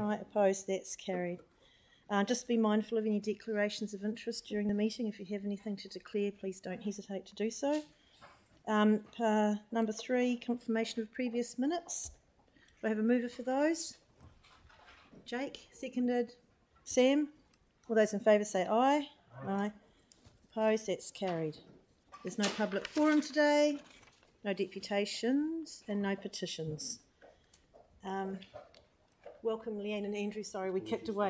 Aye, opposed, that's carried. Uh, just be mindful of any declarations of interest during the meeting. If you have anything to declare, please don't hesitate to do so. Um, uh, number three, confirmation of previous minutes. Do I have a mover for those? Jake, seconded. Sam? All those in favour say aye. Aye. Opposed, that's carried. There's no public forum today, no deputations, and no petitions. Um, welcome, Lianne and Andrew. Sorry, we kicked away.